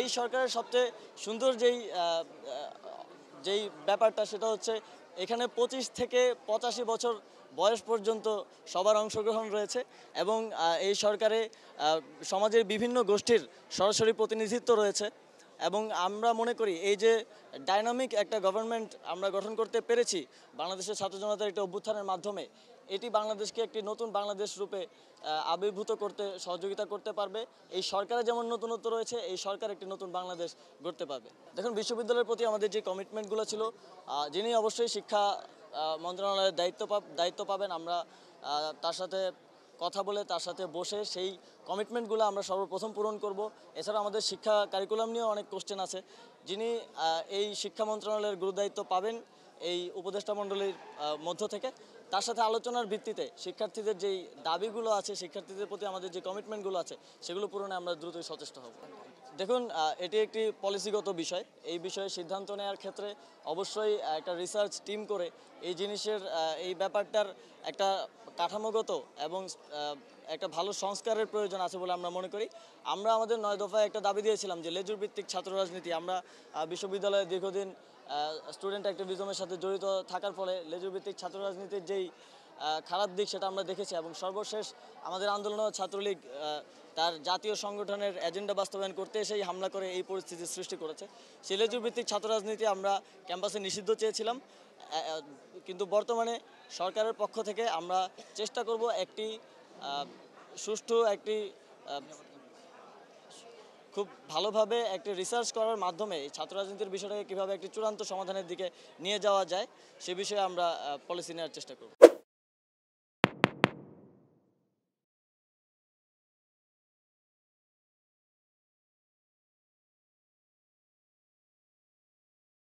এই সরকারের সবচেয়ে সুন্দর যেই যেই ব্যাপারটা সেটা হচ্ছে এখানে পঁচিশ থেকে পঁচাশি বছর বয়স পর্যন্ত সবার অংশগ্রহণ রয়েছে এবং এই সরকারে সমাজের বিভিন্ন গোষ্ঠীর সরাসরি প্রতিনিধিত্ব রয়েছে। এবং আমরা মনে করি এই যে ডাইনামিক একটা গভর্নমেন্ট আমরা গঠন করতে পেরেছি, বাংলাদেশের ছাত্র জনতার একটা অভ্যুত্থানের মাধ্যমে, এটি বাংলাদেশকে একটি নতুন বাংলাদেশ রূপে আবির্ভূত করতে, সহযোগিতা করতে পারবে। এই সরকারে যেমন নতুনত্ব রয়েছে, এই সরকার একটি নতুন বাংলাদেশ গড়তে পারবে। দেখুন, বিশ্ববিদ্যালয়ের প্রতি আমাদের যে কমিটমেন্টগুলো ছিল যিনি অবশ্যই শিক্ষা মন্ত্রণালয়ের দায়িত্ব দায়িত্ব পাবেন, আমরা তার সাথে কথা বলে তার সাথে বসে সেই কমিটমেন্টগুলো আমরা সর্বপ্রথম পূরণ করব। এছাড়া আমাদের শিক্ষা কারিকুলাম নিয়েও অনেক কোশ্চেন আছে। যিনি এই শিক্ষা মন্ত্রণালয়ের গুরুদায়িত্ব পাবেন এই উপদেষ্টা মণ্ডলীর মধ্য থেকে। তার সাথে আলোচনার ভিত্তিতে শিক্ষার্থীদের যেই দাবিগুলো আছে, শিক্ষার্থীদের প্রতি আমাদের যে কমিটমেন্টগুলো আছে, সেগুলো পূরণে আমরা দ্রুতই সচেষ্ট হব। দেখুন এটি একটি পলিসিগত বিষয়। এই বিষয়ে সিদ্ধান্ত নেওয়ার ক্ষেত্রে অবশ্যই একটা রিসার্চ টিম করে এই জিনিসের এই ব্যাপারটার একটা কাঠামোগত এবং একটা ভালো সংস্কারের প্রয়োজন আছে বলে আমরা মনে করি। আমরা আমাদের নয় দফায় একটা দাবি দিয়েছিলাম যে লেজুর ভিত্তিক ছাত্র রাজনীতি, আমরা বিশ্ববিদ্যালয়ে দীর্ঘদিন স্টুডেন্ট অ্যাক্টিভিজমের সাথে জড়িত থাকার ফলে লেজুর ভিত্তিক ছাত্র রাজনীতির যেই খারাপ দিক সেটা আমরা দেখেছি এবং সর্বশেষ আমাদের আন্দোলন ছাত্রলীগ তার জাতীয় সংগঠনের এজেন্ডা বাস্তবায়ন করতে এসেই হামলা করে এই পরিস্থিতির সৃষ্টি করেছে। সেই ভিত্তিক ছাত্র রাজনীতি আমরা ক্যাম্পাসে নিষিদ্ধ চেয়েছিলাম কিন্তু বর্তমানে সরকারের পক্ষ থেকে আমরা চেষ্টা করব একটি সুষ্ঠু একটি খুব ভালোভাবে একটি রিসার্চ করার মাধ্যমে ছাত্র রাজনীতির বিষয়টাকে কীভাবে একটি চূড়ান্ত সমাধানের দিকে নিয়ে যাওয়া যায়, সে বিষয়ে আমরা পলিসি নেওয়ার চেষ্টা করব।